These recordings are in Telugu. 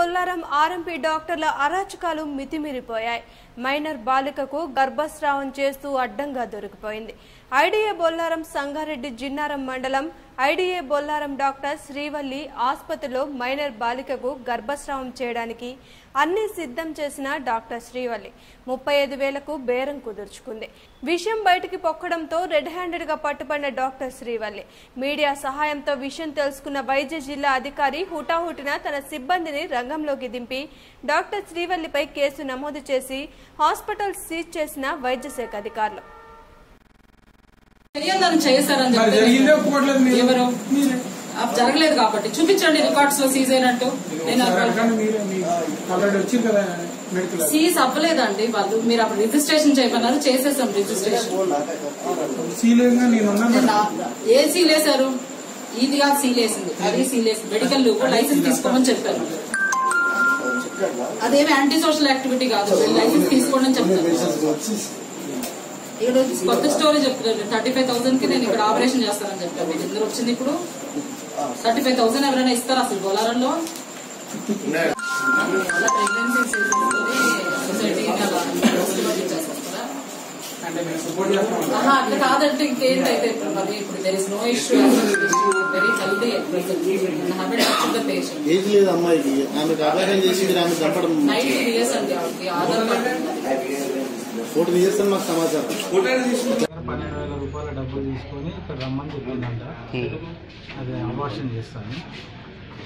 బొల్లారం ఆర్ఎంపీ డాక్టర్ల అరాచకాలు మితిమీరిపోయాయి. మైనర్ బాలికకు గర్భస్రావం చేస్తూ అడ్డంగా దొరికిపోయింది. ఐడిఏ బొల్లారం సంగారెడ్డి జిన్నారం మండలం ఐడిఏ బొల్లారం డాక్టర్ శ్రీవల్లి ఆసుపత్రిలో మైనర్ బాలికకు గర్భస్రావం చేయడానికి అన్ని సిద్ధం చేసిన డాక్టర్ శ్రీవల్లి. ముప్పై ఐదు వేలకు బేరం కుదుర్చుకుంది. విషయం బయటికి పొక్కడంతో రెడ్ హ్యాండెడ్గా పట్టుబడిన డాక్టర్ శ్రీవల్లి. మీడియా సహాయంతో విషయం తెలుసుకున్న వైద్య జిల్లా అధికారి హుటాహుటిన తన సిబ్బందిని రంగంలోకి దింపి డాక్టర్ శ్రీవల్లిపై కేసు నమోదు చేసి హాస్పిటల్ సీజ్ చేసిన వైద్య శాఖ అధికారులు. తెలియదని చేశారని ఎవరు? జరగలేదు కాబట్టి. చూపించండి రికార్డ్స్లో సీజ్ అయినట్టు. నేను ఒకసారి అడగండి మీరే మీ ఆల్రెడీ వచ్చింది కదా మెడికల్ సీజ్ అవ్వలేదండి. వాళ్ళు మీరు అప్పుడు రిజిస్ట్రేషన్ చేయమన్నారు చేసేసాం రిజిస్ట్రేషన్. సీలేగా నేను ఉన్నాను నా- ఏ సీల్ వేశారు? ఇది కాదు సీల్ వేసింది. అది సీల్ వేసింది. మెడికల్ లైసెన్స్ తీసుకోమని చెప్పారు. అదేమి యాంటీ సోషల్ యాక్టివిటీ కాదు లైసెన్స్ తీసుకోండి అని చెప్తాను ఇక్కడ కొత్త స్టోరీ చెప్తున్నారు. థర్టీ ఫైవ్ థౌసండ్కి నేను ఇక్కడ ఆపరేషన్ చేస్తానని మీకు ఎందుకు వచ్చింది ఇప్పుడు? థర్టీ ఫైవ్ థౌసండ్ ఎవరైనా ఇస్తారా అసలు బోలారంలో అట్లా కాదంటే ఇంకేంటైతే ఇప్పుడు మరి ఇప్పుడు there is no issue very healthy habit the patient age లేదు అమ్మాయికి. ఆమెకు అభాయం చేసి మీరు ఆమె చంపడం నైన్టీన్ ఇయర్స్ అండి ఆధార్ కార్డు ఇయర్స్ అని మాకు సమాచారం. పన్నెండు వేల రూపాయల డబ్బులు తీసుకొని ఇక్కడ రమ్మని చెప్పిందంట. అదే అబార్షన్ చేస్తాను.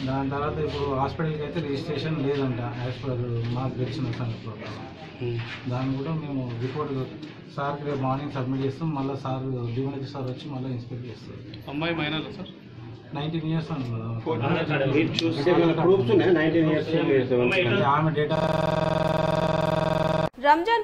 దాని తర్వాత ఇప్పుడు హాస్పిటల్కి అయితే రిజిస్ట్రేషన్ లేదంట యాజ్ పర్ మాకు తెలిసిన ప్రకారం. దాన్ని కూడా మేము రిపోర్ట్ సార్కి రేపు మార్నింగ్ సబ్మిట్ చేస్తాం మళ్ళీ సార్ డివినరీ సార్ వచ్చి మళ్ళీ ఇన్స్పెక్ట్ చేస్తారు. అమ్మాయి మైనర్ సార్? నైన్టీన్ ఇయర్స్ ఆమె డేటా రంజాన్